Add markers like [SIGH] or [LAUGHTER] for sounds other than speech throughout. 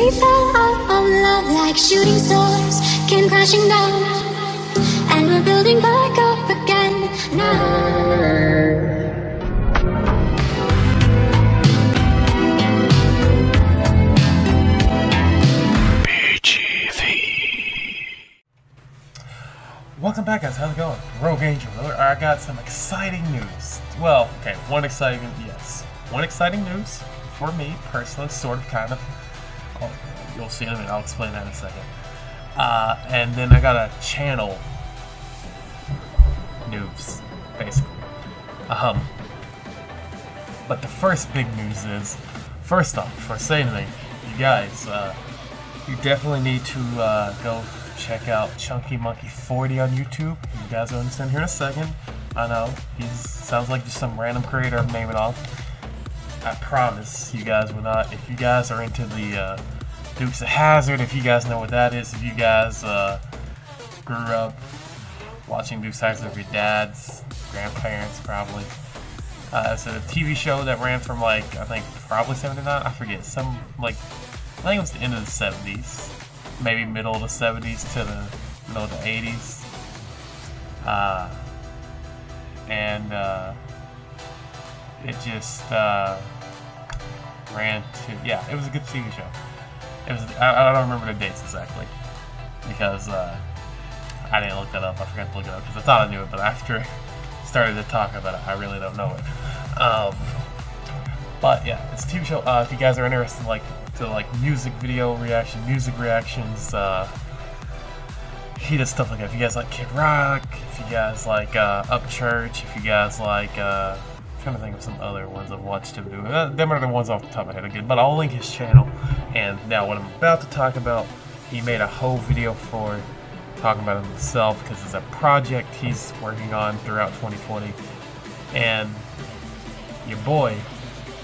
we fell out of love like shooting stars came crashing down. And we're building back up again now. Welcome back, guys. How's it going? Rogue Angel. I got some exciting news. Well, okay, one exciting, yes, one exciting news for me personally, sort of, kind of. You'll see in a minute. I'll explain that in a second. Uh, and then I got a channel news, basically. Um, but the first big news is, first off, before saying anything, you guys, uh, you definitely need to uh, go check out ChunkeyMonkey40 on YouTube. You guys will understand here in a second. I know, he sounds like just some random creator I'm naming off. I promise you guys will not. If you guys are into the uh, Dukes of Hazzard, if you guys know what that is, if you guys uh, grew up watching Dukes of Hazzard with your dads, grandparents probably. Uh, it's a TV show that ran from like, I think probably 79, I forget, some like, I think it was the end of the 70s maybe middle of the 70s to the middle of the 80s. Uh, and uh, it just uh, ran to yeah, it was a good TV show. It was I, I don't remember the dates exactly because uh, I didn't look that up. I forgot to look it up because I thought I knew it, but after I [LAUGHS] started to talk about it, I really don't know it. Um, but yeah, it's a TV show. Uh, if you guys are interested, like to like music video reaction, music reactions. Uh, he does stuff like that. If you guys like Kid Rock, if you guys like uh, Upchurch, if you guys like, uh, trying to think of some other ones I've watched him do. Uh, them are the ones off the top of my head again. But I'll link his channel. And now what I'm about to talk about, he made a whole video for talking about himself because it's a project he's working on throughout 2020. And your boy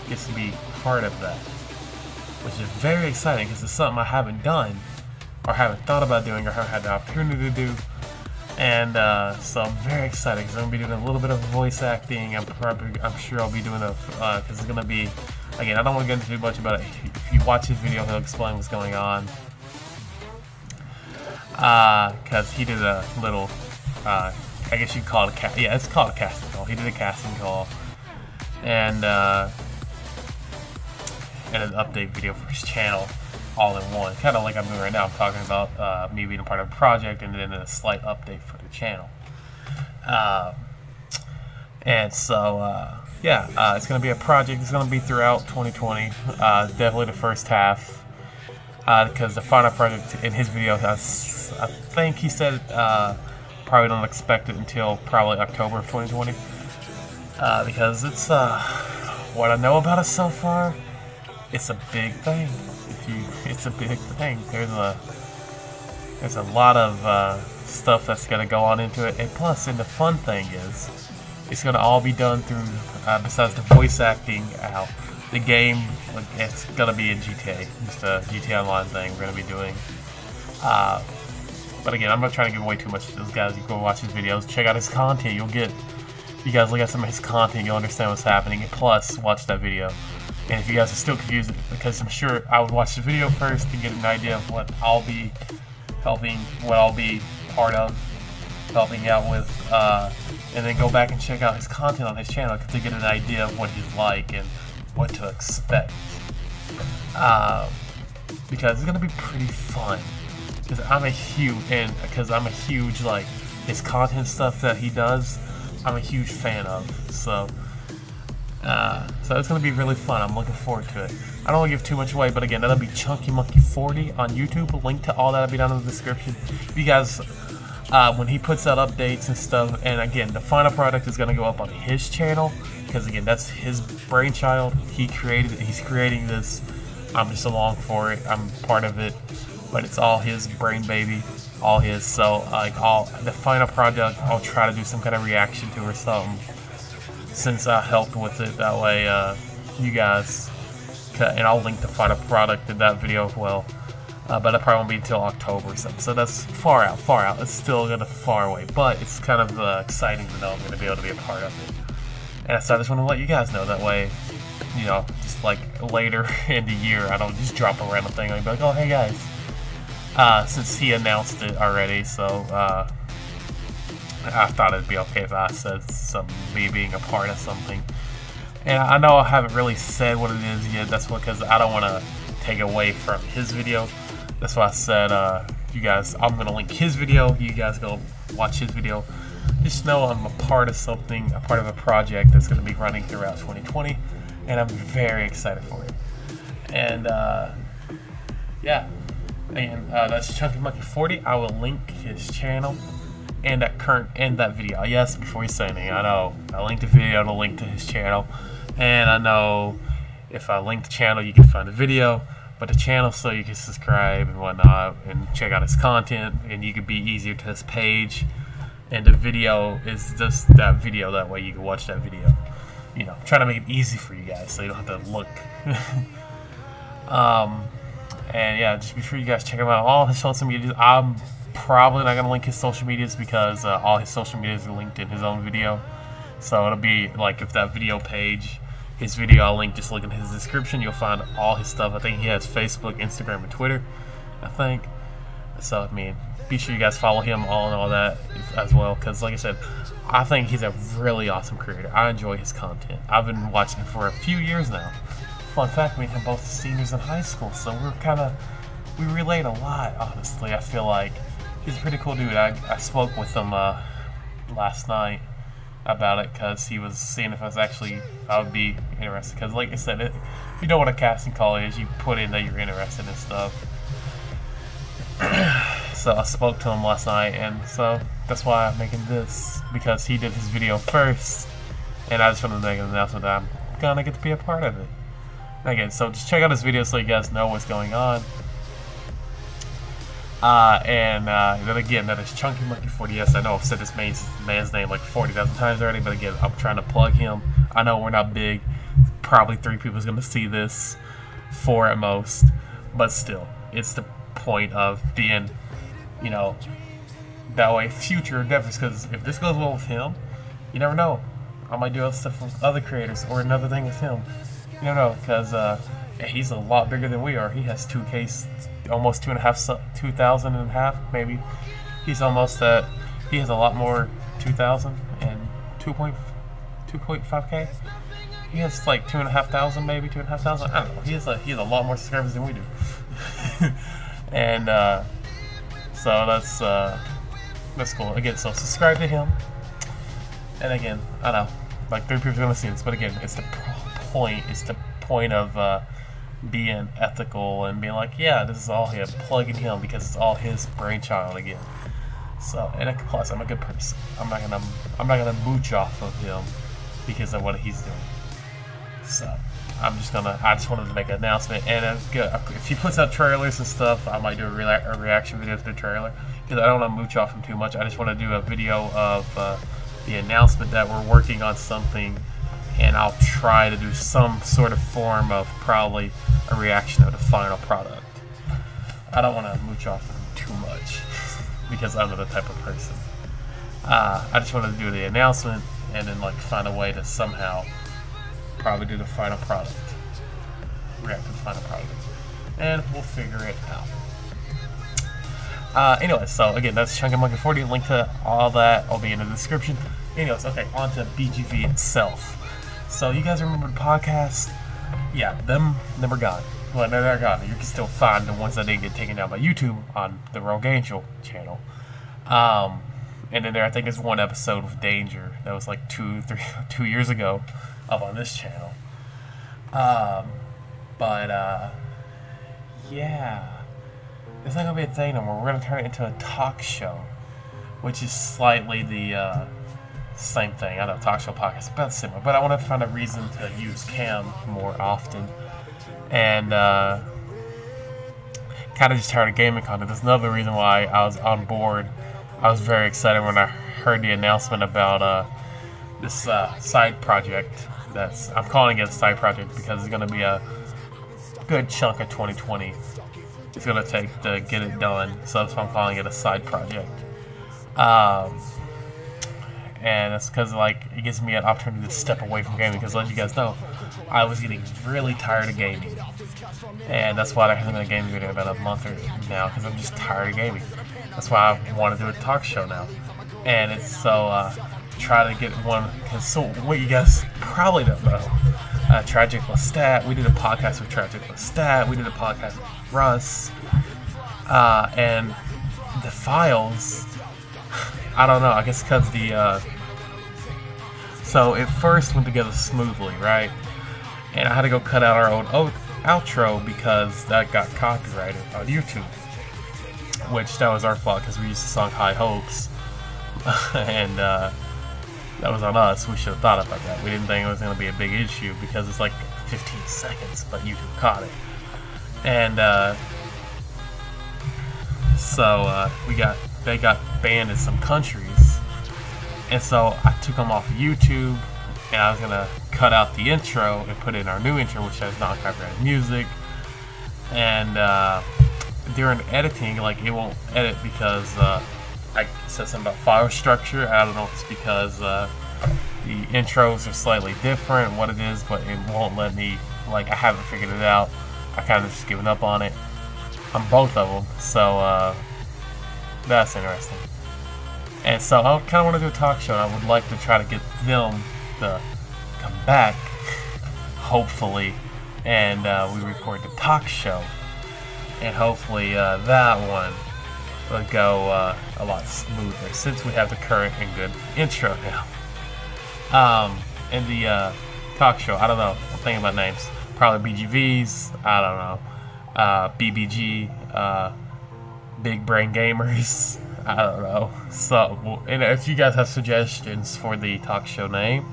gets to be part of that which is very exciting because it's something I haven't done or haven't thought about doing or haven't had the opportunity to do. And uh, so I'm very excited because I'm gonna be doing a little bit of voice acting. I'm probably, I'm sure I'll be doing a, because uh, it's gonna be, again, I don't want to get into too much about it. If you watch his video, he'll explain what's going on. Because uh, he did a little, uh, I guess you'd call it a cast. Yeah, it's called a casting call. He did a casting call, and uh, and an update video for his channel all in one. Kind of like I'm doing right now. I'm talking about uh, me being a part of a project and then a slight update for the channel. Um, and so, uh, yeah, uh, it's going to be a project. It's going to be throughout 2020. Uh, definitely the first half. Because uh, the final project in his video, has, I think he said probably don't expect it until probably October of 2020. because it's what I know about it so far it's a big thing. If you, it's a big thing. There's a there's a lot of uh, stuff that's gonna go on into it, and plus, and the fun thing is, it's gonna all be done through. Uh, besides the voice acting out, the game it's gonna be in GTA, just a GTA Online thing we're gonna be doing. Uh, but again, I'm not trying to give away too much to those guys. You go watch his videos, check out his content. You'll get, you guys look at some of his content, you'll understand what's happening. And plus, watch that video. And if you guys are still confused, because I'm sure I would watch the video first to get an idea of what I'll be helping, what I'll be part of, helping out with, uh, and then go back and check out his content on his channel to get an idea of what he's like and what to expect. Um, because it's gonna be pretty fun. Because I'm a huge and because I'm a huge like his content stuff that he does, I'm a huge fan of. So uh, so it's going to be really fun. I'm looking forward to it. I don't want to give too much away, but again, that'll be ChunkeyMonkey40 on YouTube. Link to all that will be down in the description. If you guys, uh, when he puts out updates and stuff, and again, the final product is going to go up on his channel because again, that's his brainchild. He created it. He's creating this. I'm just along for it. I'm part of it, but it's all his brain baby, all his. So like all the final project, I'll try to do some kind of reaction to or something since I helped with it. That way, uh, you guys, and I'll link the final product in that video as well. Uh, but it probably won't be until October or something. So that's far out, far out. It's still gonna far away, but it's kind of uh, exciting to know I'm gonna be able to be a part of it. And so I just want to let you guys know that way. you know, just like later [LAUGHS] in the year, I don't just drop a random thing. I'd be like, oh, hey guys. Uh, since he announced it already, so uh, I thought it'd be okay if I said some me being a part of something. And I know I haven't really said what it is yet. That's because I don't want to take away from his video. That's why I said, uh, you guys, I'm gonna link his video. You guys go watch his video. Just know I'm a part of something, a part of a project that's gonna be running throughout 2020 and I'm very excited for it. And uh, yeah, and uh, that's ChunkeyMonkey40. I will link his channel and that current and that video. Yes, before say anything, I know I linked the video to link to his channel, and I know if I link the channel, you can find the video. But the channel so you can subscribe and whatnot and check out his content and you can be easier to his page and the video is just that video that way you can watch that video you know, trying to make it easy for you guys so you don't have to look. [LAUGHS] um, and yeah, just be sure you guys check him out. All his social medias. I'm probably not gonna link his social medias because uh, all his social medias are linked in his own video. So it'll be like if that video page, his video, I'll link. Just look in his description. You'll find all his stuff. I think he has Facebook, Instagram, and Twitter. I think. So I mean, be sure you guys follow him all and all that as well because like i said i think he's a really awesome creator i enjoy his content i've been watching him for a few years now fun fact and him both seniors in high school so we're kind of we relate a lot honestly i feel like he's a pretty cool dude i, I spoke with him uh, last night about it because he was seeing if I was actually I would be interested because like I said it, you know what a casting call is you put in that you're interested in stuff [CLEARS THROAT] so I spoke to him last night, and so that's why I'm making this because he did his video first, and I just wanted to make an announcement that I'm gonna get to be a part of it. Again, so just check out this video so you guys know what's going on. Uh, and uh, then again, that is ChunkeyMonkey40. Yes, I know I've said this man's, man's name like 40,000 times already, but again, I'm trying to plug him. I know we're not big. Probably three people's going to see this, four at most, but still, it's the point of being you know, that way future endeavors. Because if this goes well with him, you never know. I might do other stuff with other creators or another thing with him. You don't know because uh, he's a lot bigger than we are. He has two Ks, almost two and a half, two thousand and a half maybe. He's almost at. He has a lot more two thousand and two point two point five K. He has like two and a half thousand, maybe two and a half thousand. I don't know. He has a he has a lot more subscribers than we do. [LAUGHS] and uh, so that's uh, that's cool. Again, so subscribe to him. And again, I know, like three people are gonna see this, but again, it's the point. It's the point of uh, being ethical and being like, yeah, this is all him, plugging him because it's all his brainchild again. So, and plus, I'm a good person. I'm not gonna, I'm not gonna mooch off of him because of what he's doing. So. I'm just gonna. I just wanted to make an announcement, and good. If he puts out trailers and stuff, I might do a, re a reaction video to the trailer because I don't want to mooch off him too much. I just want to do a video of uh, the announcement that we're working on something, and I'll try to do some sort of form of probably a reaction of the final product. I don't want to mooch off him too much [LAUGHS] because I'm the type of person. Uh, I just wanted to do the announcement and then like find a way to somehow probably do the final product. React to the final product. And we'll figure it out. Uh, anyway, so again, that's ChunkeyMonkey40. Link to all that will be in the description. Anyways, okay, on to BGV itself. So you guys remember the podcast? Yeah, them, them are gone. Well, they're gone. You can still find the ones that didn't get taken down by YouTube on the Rogue Angel channel. Um, and then there, I think there's one episode with Danger that was like two, three, [LAUGHS] two years ago up on this channel. Um, but uh, yeah, it's not gonna be a thing anymore. We're gonna turn it into a talk show, which is slightly the uh, same thing. I know talk show podcast about similar, but I want to find a reason to use Cam more often, and uh, kind of just tired of gaming content. That's another reason why I was on board. I was very excited when I heard the announcement about uh, this uh, side project that's I'm calling it a side project because it's going to be a good chunk of 2020. It's going to take to get it done, so that's why I'm calling it a side project. Um, and it's because like it gives me an opportunity to step away from gaming. Because let you guys know, I was getting really tired of gaming, and that's why I haven't been a gaming video about a month or now. Because I'm just tired of gaming. That's why I want to do a talk show now, and it's so uh, try to get one. Cause so what you guys probably don't know, uh, Tragic Lestat. We did a podcast with Tragic Lestat. We did a podcast with Russ, uh, and the files. [SIGHS] I don't know. I guess because the uh, so it first went together smoothly, right? And I had to go cut out our old outro because that got copyrighted on YouTube, which that was our fault because we used the song High Hopes, [LAUGHS] and uh, that was on us. We should have thought about that. We didn't think it was going to be a big issue because it's like 15 seconds, but YouTube caught it, and. Uh, so uh, we got they got banned in some countries, and so I took them off YouTube, and I was gonna cut out the intro and put in our new intro, which has non-copyrighted music. And uh, during editing, like it won't edit because uh, I said something about file structure. I don't know if it's because uh, the intros are slightly different, what it is, but it won't let me. Like I haven't figured it out. I kind of just given up on it on both of them. So uh, that's interesting. And so I kind of want to do a talk show. And I would like to try to get them to come back, hopefully, and uh, we record the talk show. And hopefully uh, that one will go uh, a lot smoother since we have the current and good intro now. Um, and the uh, talk show, I don't know. I'm thinking about names. Probably BGVs. I don't know uh, BBG, uh, Big Brain Gamers. I don't know. So, and if you guys have suggestions for the talk show name,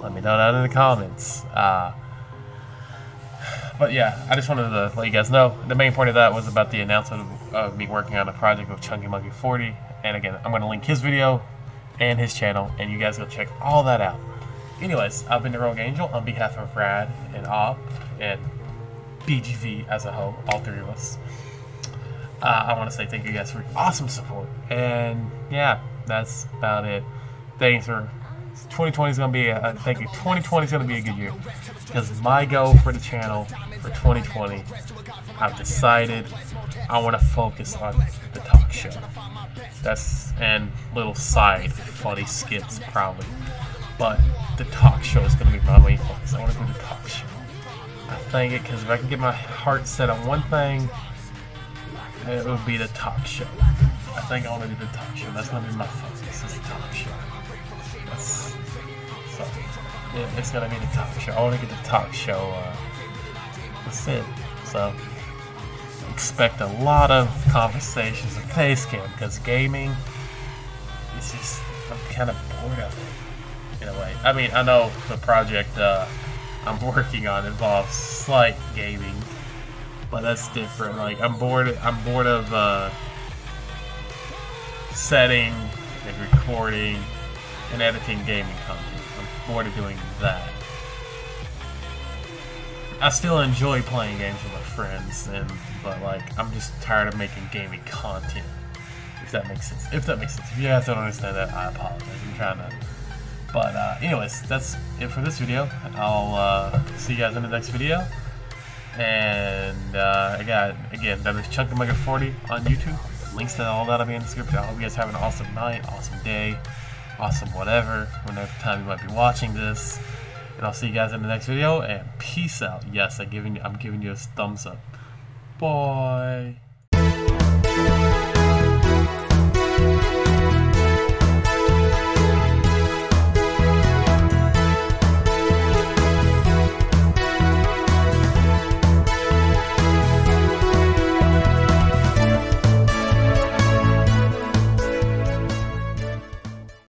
let me know down in the comments. Uh, but yeah, I just wanted to let you guys know. The main point of that was about the announcement of, me working on a project with ChunkeyMonkey40. And again, I'm going to link his video and his channel, and you guys go check all that out. Anyways, I've been the Rogue Angel on behalf of Rad and Op and BGV as a whole, all three of us. Uh, I want to say thank you guys for awesome support. And yeah, that's about it. Thanks for 2020 is going to be a, thank you. 2020 is to be a good year because my goal for the channel for 2020, I've decided I want to focus on the talk show. That's and little side funny skits probably, but the talk show is going to be my main focus. I want to do the talk show. I think it because if I can get my heart set on one thing, it would be the talk show. I think I want to do the talk show. That's to be my focus. Is the talk show. That's, so it, it's to be the talk show. I want to get the talk show. Uh, that's it. So expect a lot of conversations and face cam because gaming is just I'm kind of bored of it in a way. I mean, I know the project. Uh, I'm working on involves slight gaming, but that's different. Like I'm bored. I'm bored of uh, setting and recording and editing gaming content. I'm bored of doing that. I still enjoy playing games with my friends, and but like I'm just tired of making gaming content. If that makes sense. If that makes sense. If you guys don't understand that, I apologize. I'm trying to but uh, anyways, that's it for this video. I'll uh, see you guys in the next video. And uh, I got, again, that is ChunkeyMonkey40 on YouTube. Links to all that'll be in the description. I hope you guys have an awesome night, awesome day, awesome whatever, whenever time you might be watching this. And I'll see you guys in the next video, and peace out. Yes, I'm giving you, I'm giving you a thumbs up. Bye.